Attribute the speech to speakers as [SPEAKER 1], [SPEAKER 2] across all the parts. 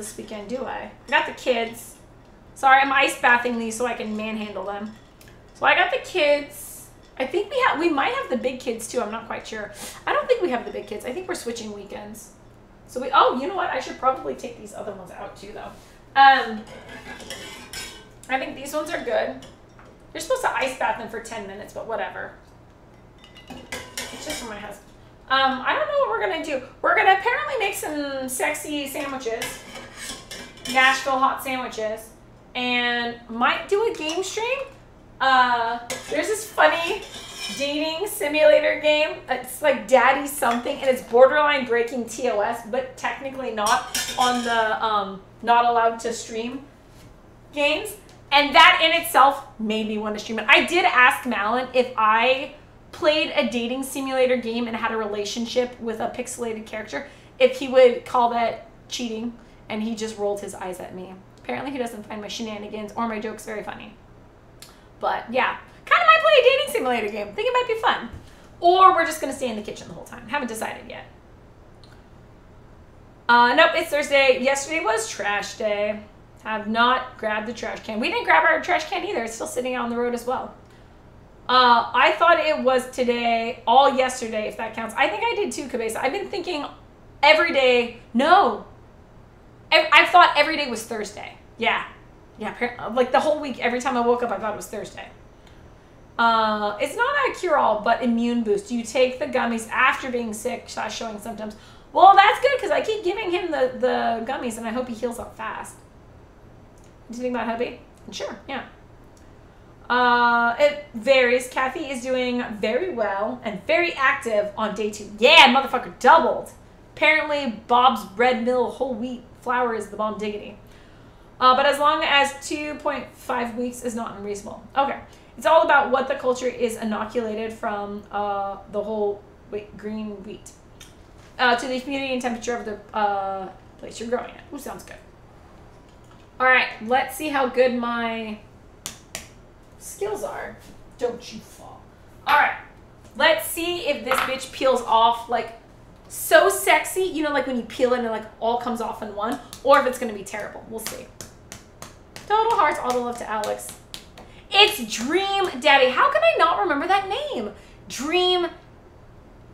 [SPEAKER 1] this weekend, do I? I got the kids. Sorry, I'm ice bathing these so I can manhandle them. So I got the kids. I think we have we might have the big kids too. I'm not quite sure. I don't think we have the big kids. I think we're switching weekends. So we oh, you know what? I should probably take these other ones out too though. Um I think these ones are good. You're supposed to ice bath them for 10 minutes, but whatever. It's just for my husband. Um, I don't know what we're gonna do. We're gonna apparently make some sexy sandwiches. Nashville hot sandwiches. And might do a game stream. Uh, there's this funny dating simulator game. It's like Daddy something, and it's borderline breaking TOS, but technically not on the um, not allowed to stream games. And that in itself made me want to stream it. I did ask Malin if I played a dating simulator game and had a relationship with a pixelated character, if he would call that cheating, and he just rolled his eyes at me. Apparently, he doesn't find my shenanigans or my jokes very funny. But yeah, kind of might play a dating simulator game. Think it might be fun. Or we're just gonna stay in the kitchen the whole time. Haven't decided yet. Uh, nope, it's Thursday. Yesterday was trash day. Have not grabbed the trash can. We didn't grab our trash can either. It's still sitting out on the road as well. Uh, I thought it was today, all yesterday, if that counts. I think I did too, Cabeza. I've been thinking every day, no. I thought every day was Thursday. Yeah. Yeah, like the whole week, every time I woke up, I thought it was Thursday. Uh, it's not a cure-all, but immune boost. You take the gummies after being sick, showing symptoms. Well, that's good because I keep giving him the, the gummies, and I hope he heals up fast. Do you think about hubby? Sure, yeah. Uh, it varies. Kathy is doing very well and very active on day two. Yeah, motherfucker doubled. Apparently, Bob's Red Mill whole wheat flour is the bomb diggity. Uh, but as long as 2.5 weeks is not unreasonable. Okay. It's all about what the culture is inoculated from uh, the whole wait, green wheat uh, to the humidity and temperature of the uh, place you're growing it. Ooh, sounds good. All right, let's see how good my skills are. Don't you fall. All right, let's see if this bitch peels off like so sexy, you know, like when you peel it and it like all comes off in one, or if it's gonna be terrible. We'll see. Total hearts, all the love to Alex. It's Dream Daddy. How can I not remember that name? Dream.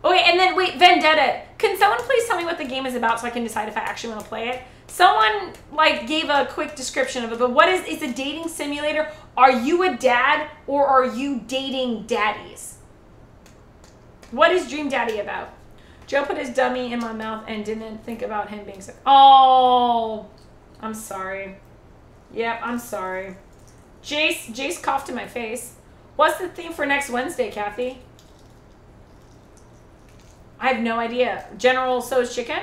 [SPEAKER 1] Okay, and then wait, Vendetta. Can someone please tell me what the game is about so I can decide if I actually want to play it? Someone like gave a quick description of it, but what is it's a dating simulator? Are you a dad or are you dating daddies? What is Dream Daddy about? Joe put his dummy in my mouth and didn't think about him being sick. Oh, I'm sorry. Yep, I'm sorry. Jace, Jace coughed in my face. What's the theme for next Wednesday, Kathy? I have no idea. General Tso's chicken?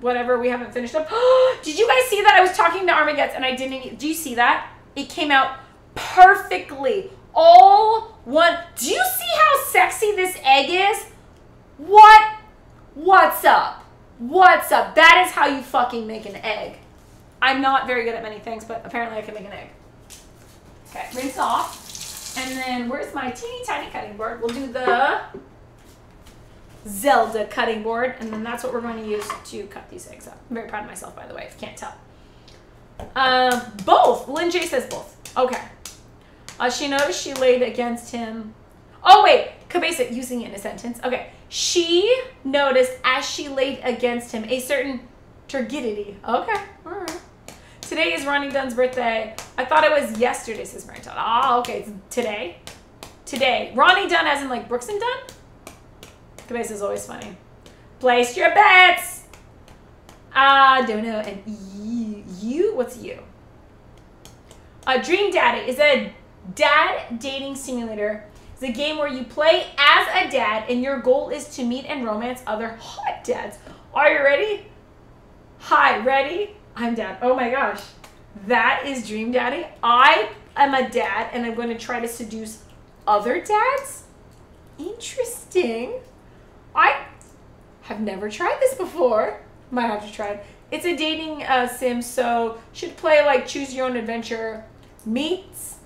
[SPEAKER 1] Whatever, we haven't finished up. Did you guys see that? I was talking to Armageddon and I didn't. Do you see that? It came out perfectly. All one. Do you see how sexy this egg is? What? What's up? What's up? That is how you fucking make an egg. I'm not very good at many things, but apparently I can make an egg. Okay, rinse off. And then where's my teeny tiny cutting board? We'll do the Zelda cutting board, and then that's what we're going to use to cut these eggs up. I'm very proud of myself, by the way, if you can't tell. Uh, both. Lynn J says both. Okay. Uh, she noticed she laid against him. Oh, wait. Cabeza, using it in a sentence. Okay. She noticed as she laid against him a certain turgidity. Okay. All right. Today is Ronnie Dunn's birthday. I thought it was yesterday, says Mary Todd. Ah, okay. It's today. Today. Ronnie Dunn as in like Brooks and Dunn? Cabeza is always funny. Place your bets. I uh, don't know. And you, you what's you? A Dream Daddy is a dad dating simulator. A game where you play as a dad and your goal is to meet and romance other hot dads. Are you ready? Hi, ready? I'm dad. Oh my gosh. That is Dream Daddy. I am a dad and I'm going to try to seduce other dads? Interesting. I have never tried this before. Might have to try it. It's a dating uh, sim, so should play like choose your own adventure meets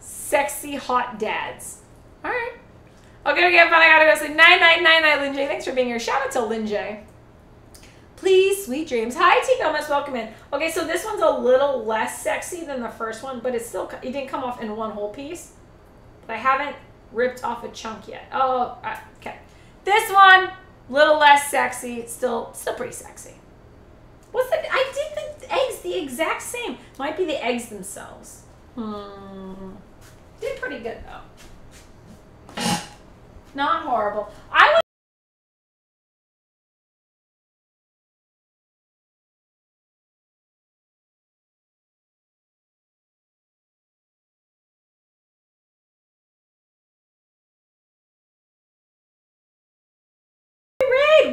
[SPEAKER 1] sexy hot dads. All right. Okay, okay, fine. I gotta go sleep. Nine, nine, nine, nine, Lin J. Thanks for being here. Shout out to Lin J. Please, sweet dreams. Hi, T. Gomez. Welcome in. Okay, so this one's a little less sexy than the first one, but it's still, it didn't come off in one whole piece. But I haven't ripped off a chunk yet. Oh, okay. This one, little less sexy, still, still pretty sexy. What's the, I did the eggs the exact same. Might be the eggs themselves. Hmm. Did pretty good though. Not horrible. I would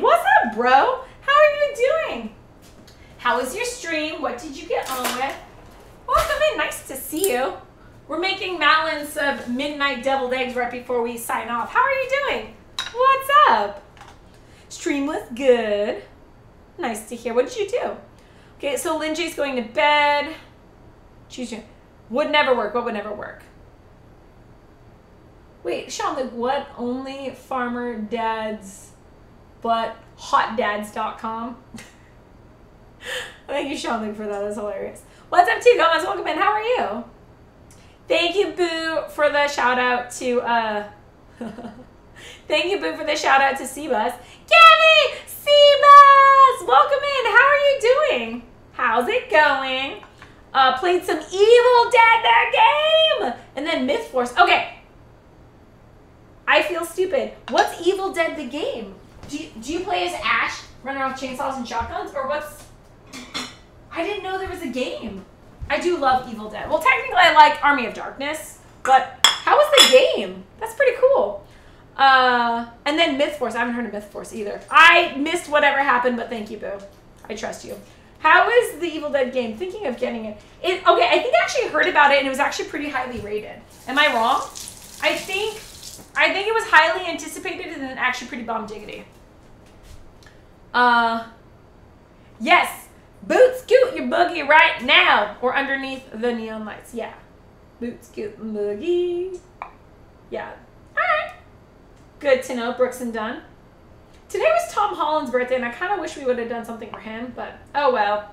[SPEAKER 1] what's up, bro? How are you doing? How was your stream? What did you get on with? Welcome in. Nice to see you. We're making Madeline's of midnight deviled eggs right before we sign off. How are you doing? What's up? Stream was good. Nice to hear. What did you do? Okay, so Lindsay's going to bed. Choose would never work. What would never work? Wait, Sean, like what only farmer dads but hotdads.com. Thank you, Sean, for that. That's hilarious. What's up, T Gomez? Welcome in. How are you? Thank you, Boo, for the shout out to uh Thank you, Boo, for the shout out to Seabus. Gabby! Seabus! Welcome in. How are you doing? How's it going? Uh, played some Evil Dead that game! And then Myth Force. Okay. I feel stupid. What's Evil Dead the game? Do you, do you play as Ash, running around chainsaws and shotguns? Or what's... I didn't know there was a game. I do love Evil Dead. Well, technically I like Army of Darkness, but how was the game? That's pretty cool. Uh, and then Myth Force. I haven't heard of Myth Force either. I missed whatever happened, but thank you, Boo. I trust you. How is the Evil Dead game? Thinking of getting it. It okay. I think I actually heard about it, and it was actually pretty highly rated. Am I wrong? I think I think it was highly anticipated and then actually pretty bomb diggity. Uh, yes, boot scoot your boogie right now or underneath the neon lights. Yeah, Boots scoot boogie. Yeah, all right. Good to know, Brooks and Dunn. Today was Tom Holland's birthday, and I kind of wish we would have done something for him, but oh well.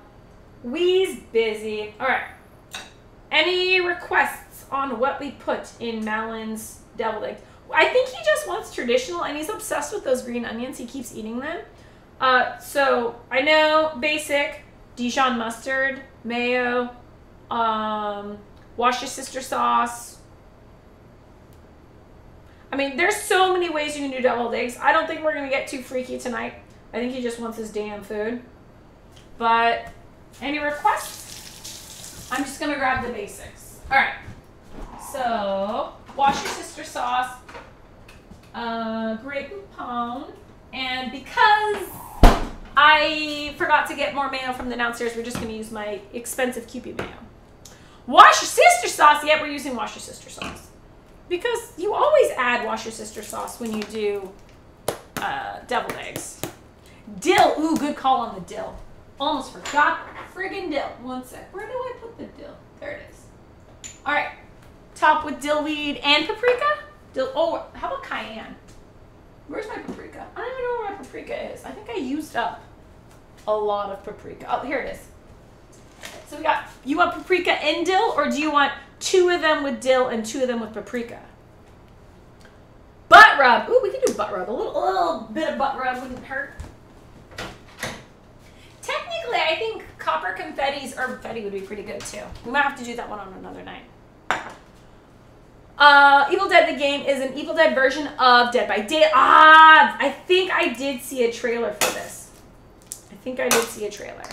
[SPEAKER 1] We's busy. All right. Any requests on what we put in Malin's deviled eggs? I think he just wants traditional, and he's obsessed with those green onions. He keeps eating them. Uh, so I know basic Dijon mustard, mayo, um, wash your sister sauce. I mean, there's so many ways you can do deviled eggs. I don't think we're gonna get too freaky tonight. I think he just wants his damn food. But any requests? I'm just gonna grab the basics. All right. So wash your sister sauce uh, Grey Poupon. And because I forgot to get more mayo from the downstairs, we're just going to use my expensive Kewpie mayo. Wash your sister sauce. Yep, we're using wash your sister sauce. Because you always add wash your sister sauce when you do uh, deviled eggs. Dill. Ooh, good call on the dill. Almost forgot friggin' dill. One sec. Where do I put the dill? There it is. All right. Top with dill weed and paprika. Dill oh, how about cayenne? Where's my paprika? I don't even know where my paprika is. I think I used up a lot of paprika. Oh, here it is. So we got, you want paprika and dill, or do you want two of them with dill and two of them with paprika? Butt rub. Ooh, we can do butt rub. A little, a little bit of butt rub wouldn't hurt. Technically, I think copper confettis or confetti would be pretty good too. We might have to do that one on another night. Uh, Evil Dead the game is an Evil Dead version of Dead by Day. Ah, I think I did see a trailer for this. I think I did see a trailer.